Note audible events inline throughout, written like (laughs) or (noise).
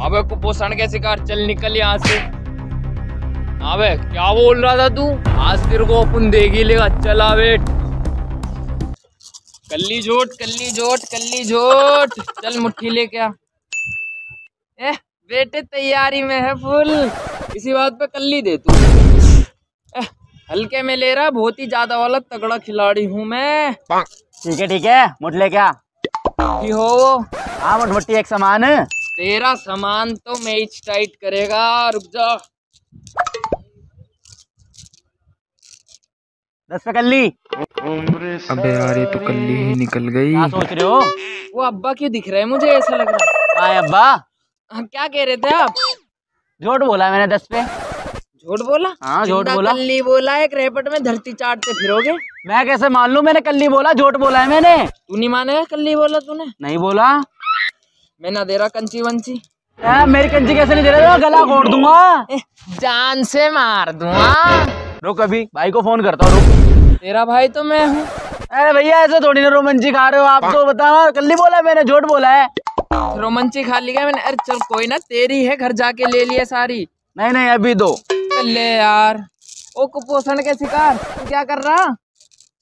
अबे कुपोषण के शिकार चल निकल यहाँ से। अबे क्या बोल रहा था तू? आज तेरे को अपन ही लेगा चला बेट कल्ली जोट कल्ली जोट कल्ली जोट चल मुट्ठी लेके आ। ए बेटे तैयारी में है फुल। इसी बात पे कल्ली दे तू। हल्के में ले रहा बहुत ही ज़्यादा वाला तगड़ा खिलाड़ी हूँ मैं। ठीक है ठीक है मुठ ले क्या हो हाँ मुठ मुट्ठी एक समान। तेरा सामान तो मैच टाइट करेगा रुक जा। दस पे कर ली। अबे यार ये तो कल्ली ही निकल गई। क्या सोच रहे हो? वो अब्बा क्यों दिख रहा है? मुझे ऐसा लग रहा है। अब्बा। हाँ, क्या कह रहे थे आप? झूठ बोला मैंने दस पे। झूठ बोला? हाँ, झूठ बोला। कल्ली बोला एक रेपट में धरती चाटते फिरोगे? मैं कैसे मान लू? मैंने कल्ली बोला झूठ बोला है मैंने। तू नहीं मानेगा कल्ली बोला तूने? नहीं बोला। मैं ना दे रहा कंची वंची। मेरी कंची कैसे नहीं दे रहा? हो गला घोट दूँगा। जान से मार दूँगा। रुक अभी भाई को फ़ोन करता हूँ रुक। तेरा भाई तो मैं हूँ। अरे भैया ऐसे थोड़ी ना रोमंची खा रहे हो आप तो बताना कल्ली बोला मैंने झूठ बोला है। रोमंची खा लिया मैंने। अरे चल कोई ना तेरी है घर जाके ले लिया सारी। नहीं नहीं अभी दो। ले यार। ओ कुपोषण के शिकार क्या कर रहा?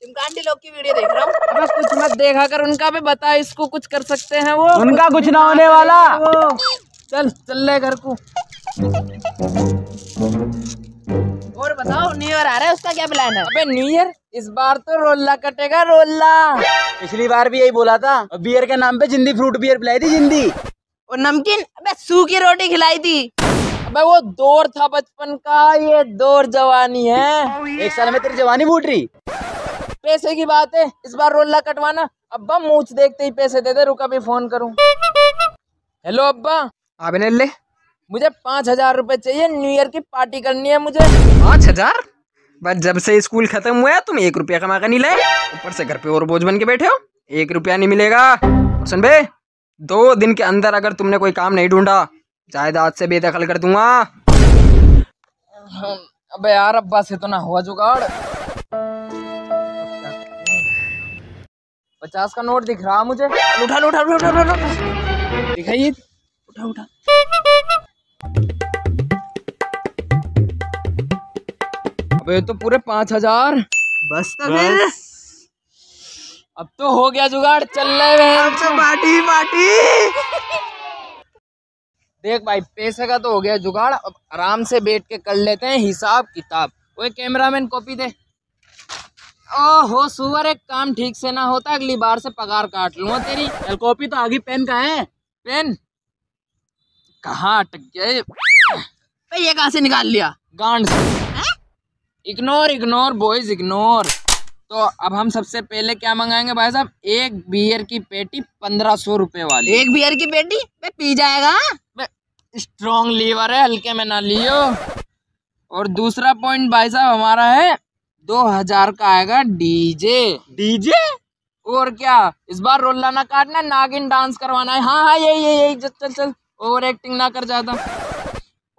चिमकांडी लोग की वीडियो देख रहा हूँ। कुछ मत देखा कर उनका भी बता इसको कुछ कर सकते हैं वो। उनका कुछ ना होने वाला। चल चल ले घर को। और बताओ न्यू ईयर आ रहा है उसका क्या प्लान है? अबे न्यू ईयर इस बार तो रोल्ला कटेगा रोल्ला पिछली बार भी यही बोला था। और बियर के नाम पे जिंदी फ्रूट बियर पिलाई थी जिंदी। और नमकीन अबे सूखी रोटी खिलाई थी। अबे वो दौर था बचपन का ये दौर जवानी है। एक साल में तेरी जवानी फूट रही। पैसे की बात है इस बार रोल्ला कटवाना। अब्बा मूछ देखते ही पैसे दे दे रुक अभी फ़ोन करूँ। हेलो अब्बा। अबे ले। मुझे पाँच हज़ार रुपए चाहिए न्यू ईयर की पार्टी करनी है मुझे। पाँच हज़ार? बस जब से स्कूल खत्म हुआ है तुम एक रुपया कमा कर नहीं लाए। ऊपर से घर पे और बोझ बन के बैठे हो। एक रुपया नहीं मिलेगा। सुन बे दो दिन के अंदर अगर तुमने कोई काम नहीं ढूंढा जायदाद से बेदखल कर दूँगा। अबे यार अब्बा से तो ना हुआ जुगाड़। पचास का नोट दिख रहा मुझे। उठा उठा उठा उठा उठा उठा। दिखाइए। उठा उठा। अबे तो पूरे पाँच हज़ार। बस तो फिर। अब तो हो गया जुगाड़ चल रहे अब तो पार्टी पार्टी देख भाई पैसे का तो हो गया जुगाड़। अब आराम से बैठ के कर लेते हैं हिसाब किताब। ओए कैमरामैन कॉपी दे। ओहो सुअर एक काम ठीक से ना होता अगली बार से पगार काट लूँगा तेरी। चल कॉपी तो आगे पेन का है? पेन? कहाँ अटक गए? भाई ये कहाँ से निकाल लिया? गांड से। इग्नोर इग्नोर बॉयज़ इग्नोर तो अब हम सबसे पहले क्या मंगाएँगे भाई साहब? एक बियर की पेटी पंद्रह सौ रुपए वाली। एक बियर की पेटी? बे पी जाएगा स्ट्रॉन्ग लीवर है हल्के में ना लियो। और दूसरा पॉइंट भाई साहब हमारा है दो हज़ार का आएगा डीजे। डीजे? और क्या? इस बार रोल्ला ना काटना नागिन डांस करवाना है। हाँ हाँ यही यही यही चल चल ओवर एक्टिंग ना कर जाता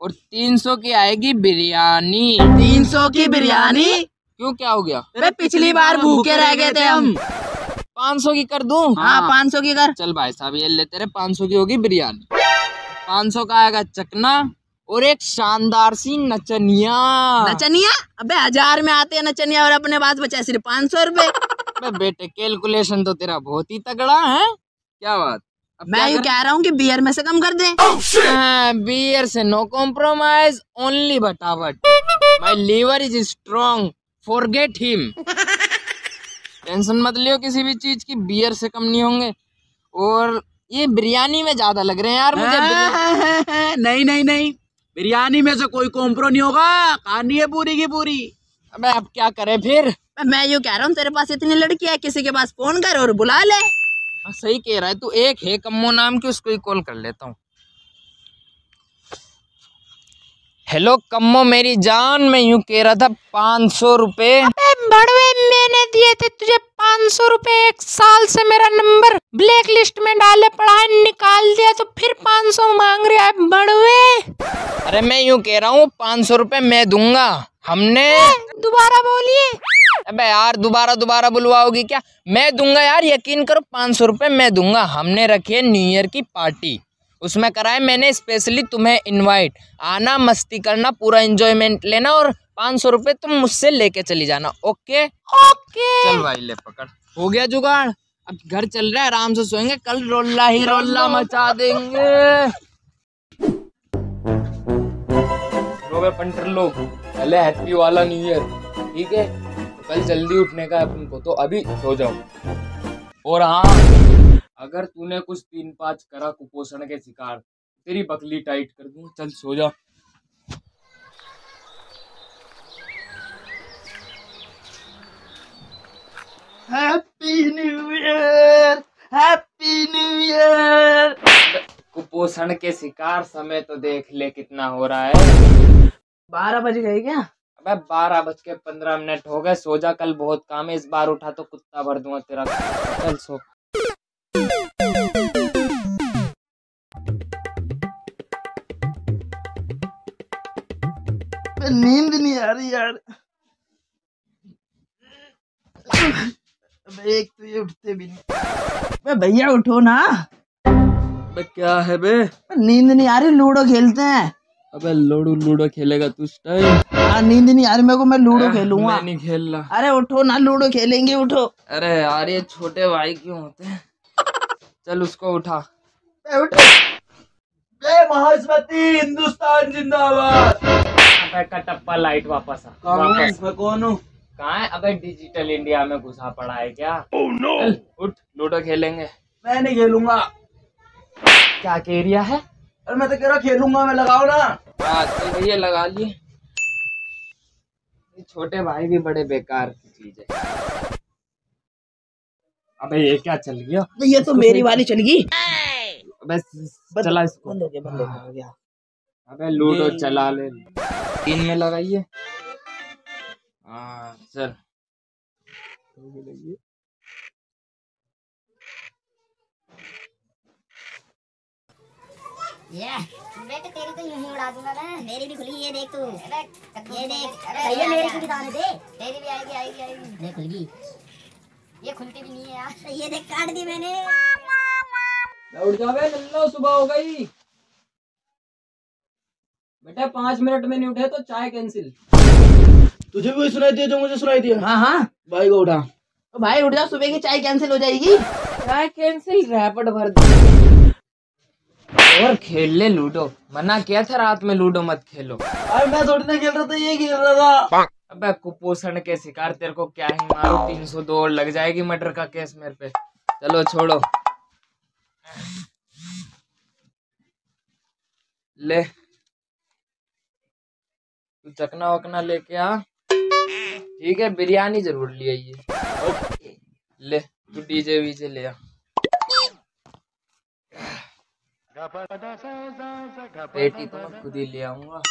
और तीन सौ की आएगी बिरयानी। तीन सौ की बिरयानी? क्यों क्या हो गया? अरे पिछली बार भूखे रह गए थे हम। पाँच सौ की कर दू? हाँ। पाँच सौ की कर। चल भाई साहब ये लेते रहे। पाँच सौ की होगी बिरयानी। पाँच सौ का आएगा चकना। और एक शानदार सी नचनिया। नचनिया? अबे हज़ार में आते हैं नचनिया और अपने पास बचा सिर्फ़ पाँच सौ रूपए। (laughs) बेटे कैलकुलेशन तो तेरा बहुत ही तगड़ा है। क्या बात? मैं यूँ कह रहा हूँ कि बियर में से कम कर दे। बियर से no compromise only बटावट। My liver is strong forget him tension मत लियो किसी भी चीज़ की बियर से कम नहीं होंगे। और ये बिरयानी में ज़्यादा लग रहे हैं यार मुझे। नहीं नहीं नहीं। बिरयानी में से कोई कॉम्प्रो नहीं होगा। कहानी है पूरी की पूरी। अबे अब क्या करें फिर? मैं यूँ कह रहा हूँ तेरे पास इतनी लड़की है किसी के पास फ़ोन कर और बुला ले। हाँ, सही कह रहा है तू एक है कम्मो नाम की उसको ही कॉल कर लेता हूँ। हेलो कम्मो मेरी जान मैं यूँ कह रहा था पाँच सौ रुपये बड़वे मैंने दिए थे तुझे सौ रूपए एक साल से मेरा नंबर ब्लैक लिस्ट में डाले पड़ा है निकाल दिया तो फिर पाँच सौ मांग रहा है बड़वे। अरे मैं यूँ कह रहा हूँ पाँच सौ रूपए मैं दूँगा। हमने दोबारा बोलिए। अबे यार दोबारा दोबारा बुलवाओगी क्या? मैं दूँगा यार यकीन करो पाँच सौ रुपये मैं दूँगा। हमने रखी है न्यू ईयर की पार्टी। उसमें कराए मैंने स्पेशली तुम्हें इनवाइट आना मस्ती करना पूरा एंजॉयमेंट लेना और पाँच सौ रुपये तुम मुझसे लेके चली जाना ओके ओके। चल भाई ले पकड़। हो गया जुगाड़। अब घर चल रहा है, आराम से सोएँगे। कल रोल्ला ही रोल्ला मचा देंगे। पंटर लोग पहले हैप्पी वाला न्यू ईयर ठीक है? कल जल्दी उठने का है को तो अभी सो जाओ। और हाँ अगर तूने कुछ तीन पाँच करा कुपोषण के शिकार, तेरी बकली टाइट कर दूँगा। चल सो जा। Happy new year happy new year कुपोषण के शिकार समय तो देख ले कितना हो रहा है। बारह बज गए क्या? अबे बारह बज के पंद्रह मिनट हो गए सो जा कल बहुत काम है इस बार उठा तो कुत्ता भर दूँगा तेरा। चल सो। नींद नहीं आ रही यार। अबे एक तो ये उठते भी नहीं। बे भैया उठो ना। अबे क्या है बे? नींद नहीं आ रही लूडो खेलते हैं। अबे लूडो लूडो खेलेगा तू इस टाइम। हाँ नींद नहीं आ रही मेरे को मैं लूडो खेलूँगा। मैं नहीं खेल रहा अरे उठो ना लूडो खेलेंगे उठो। अरे यार ये छोटे भाई क्यों होते हैं? चल उसको उठा। जय महास्मति हिंदुस्तान जिंदाबाद। अबे कटप्पा लाइट वापस आ। वापस। मैं कौन हूँ? कहाँ है? अबे डिजिटल इंडिया में घुसा पड़ा है क्या? Oh, चल उठ लूडो खेलेंगे। मैं नहीं खेलूँगा। क्या एरिया है? अरे मैं तो कह रहा खेलूँगा मैं लगाओ ना। हाँ चल भैया लगा लिए। ये छोटे भाई भी बड़े बेकार की चीज़ है। अबे ये क्या चल गया तो ये तो मेरी वाली चल गई। अबे चला इसको। बंद हो गया बंद हो गया। अबे लूडो चला ले। तीन में लगाइए। हाँ चल। ये बेटे तेरी तो यूँ ही उड़ा दूँगा मैं। मेरी भी खुली ये देख तू। ये देख सही है मेरी की भी दाने दे। तेरी भी आएगी आएगी आएगी। देख खुल गई। ये खुलती भी नहीं है यार। ये देख काट दी मैंने। लल्लो सुबह हो गई। बेटा पाँच मिनट में नहीं उठे तो चाय कैंसिल। तुझे भी वही सुनाई दिया जो मुझे सुनाई दिया हाँ हाँ। भाई को उठा। तो भाई उठ जाओ सुबह की चाय कैंसिल हो जाएगी। चाय कैंसिल रैपट भर दे। और खेल ले लूडो। मना किया था रात में लूडो मत खेलो। अरे मैं थोड़ी ना खेल रहा था ये खेल रहा था। अबे कुपोषण के शिकार तेरे को क्या ही मारो तीन सौ दो और लग जाएगी मर्डर का केस मेरे पे। चलो छोड़ो। ले। तू चकना वकना लेके आ। ठीक है, बिरयानी ज़रूर ले आइए। ले, तू डीजे वीजे ले आ। पेटी तो मैं खुद ही ले आऊँगा।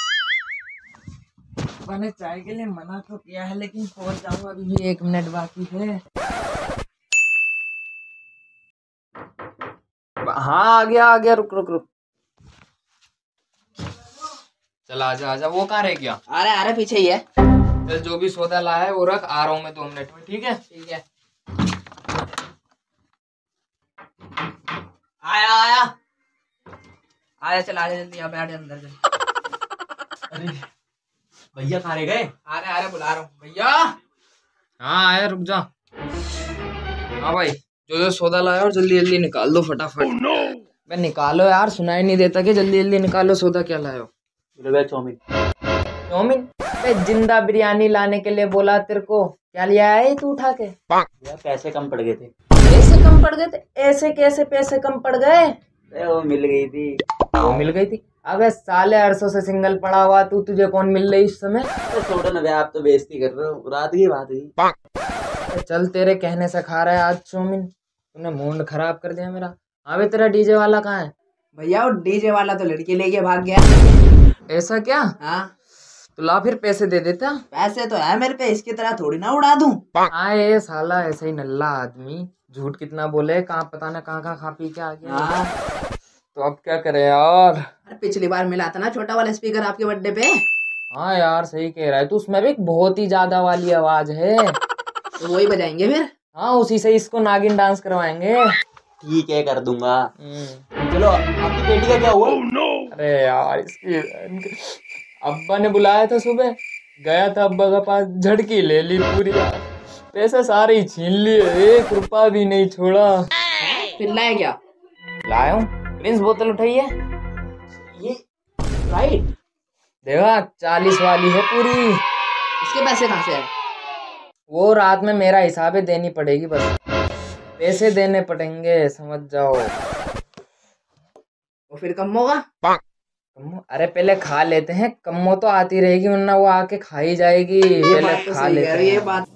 मैंने चाय के लिए मना तो किया है, लेकिन पहुँच जाऊँगा, अभी भी एक मिनट बाकी है। हाँ आ गया आ गया, रुक रुक रुक। चल, आजा आजा। वो कहाँ रह गया? अरे अरे, पीछे ही है। चल जो भी सौदा लाया है वो रख आ रहा हूँ मैं दो मिनट में ठीक है? ठीक है। आया आया। आया चल आजा जल्दी यहाँ बैठ अंदर चल। भैया खाने गए? आ रहे आ रहे बुला रहा हूँ। भैया! हाँ आया रुक जा। हाँ भाई जो जो सौदा लाया और जल्दी जल्दी निकाल दो फटाफट। Oh, no. मैं निकालो यार सुनाई नहीं देता कि जल्दी जल्दी निकालो सौदा क्या लाया हो? चाउमीन चौमिन ज़िंदा बिरयानी लाने के लिए बोला तेरे को क्या लिया है तू उठा के? यार पैसे कम पड़ गए थे। पैसे कम पड़ गए थे? ऐसे कैसे पैसे कम पड़ गए? वो मिल गई थी। वो मिल गई थी? अबे साले अरसों से सिंगल पड़ा हुआ तू तुझे कौन मिल रही इस समय? अरे छोड़ो ना आप तो बेइज्जती कर रहे हो। रात की बात अबे चल तेरे कहने से खा रहा है आज चौमिन तूने मूड खराब कर दिया मेरा। हाँ बे तेरा डीजे वाला कहाँ है? भैया वो डीजे वाला तो लड़की लेके भाग गया। ऐसा क्या? हाँ। तो ला फिर पैसे दे देता। पैसे तो है मेरे पे इसकी तरह थोड़ी ना उड़ा दूँ। हाँ ये साला ऐसा ही नल्ला आदमी। झूठ कितना बोले कहाँ पता ना कहाँ कहाँ खा पी के आ गया। हाँ। तो अब क्या करे यार? अरे पिछली बार मिला था ना छोटा वाला स्पीकर आपके बर्थडे पे। हाँ यार सही कह रहा है। तो उसमें भी बहुत ही ज़्यादा वाली आवाज़ है। तो वही बजाएँगे फिर? हाँ उसी से इसको नागिन डांस करवाएँगे। ठीक है कर दूँगा। हम्म। चलो आपकी बेटी का क्या हुआ? अरे यार इसकी अब्बा ने बुलाया था सुबह। गया था अब्बा के पास झटकी ले ली पूरी। पैसे सारे ही छीन लिए एक रुपया भी नहीं छोड़ा। फिर लाए क्या? लाया हूँ। प्रिंस बोतल उठाई है। ये राइट देखा चालीस वाली है पूरी। इसके पैसे कहाँ से है वो रात में मेरा हिसाब है देनी पड़ेगी बस। पैसे देने पड़ेंगे समझ जाओ। वो फिर कम होगा? कम्मो अरे पहले खा लेते हैं कम्मो तो आती रहेगी वरना वो आके खा ही जाएगी। पहले तो खा लेते हैं ये बात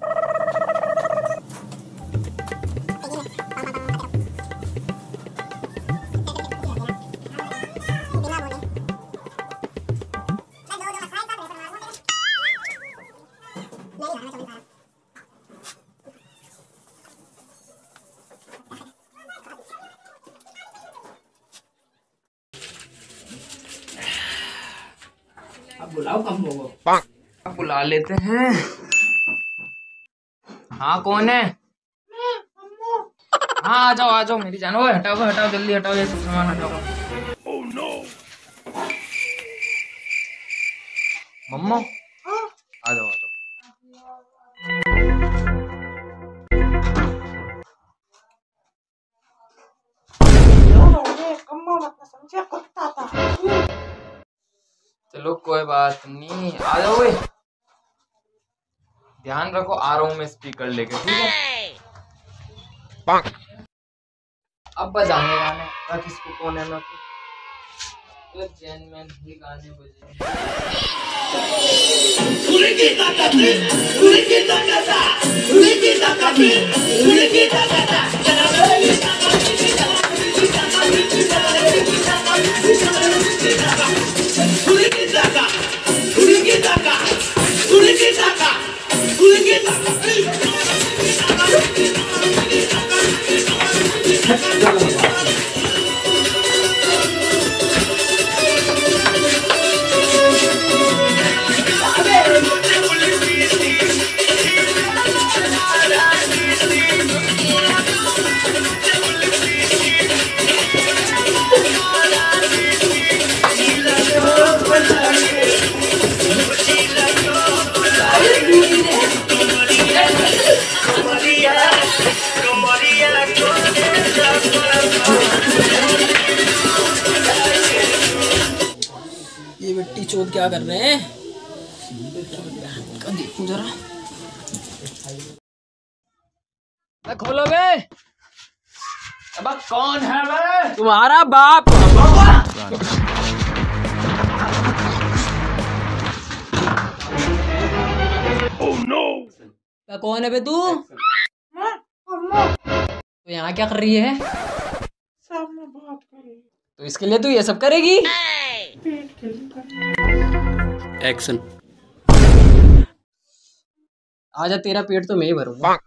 अब बुलाओ कम होगा। अब बुला लेते हैं। हाँ कौन है? हाँ आ जाओ आ जाओ मेरी जान। ओए हटाओ हटाओ जल्दी हटाओ ये सब सामान हटाओ। मम्मा आ जाओ आ जाओ। चलो कोई बात नहीं। आ जाओ ध्यान रखो आ रहा हूँ मैं स्पीकर लेके ठीक है? अब बजाने गाने रख इसको कोने में तो? जैन मैन ही गाने बजे। चोद क्या कर रहे हैं? देखूँ जरा। मैं खोलो बे अब कौन है बे तुम्हारा बाप। क्या कौन है बे तू? तो यहाँ क्या कर रही है? तो इसके लिए तू ये सब करेगी? एक्शन आजा तेरा पेट तो मैं ही भरूँगा।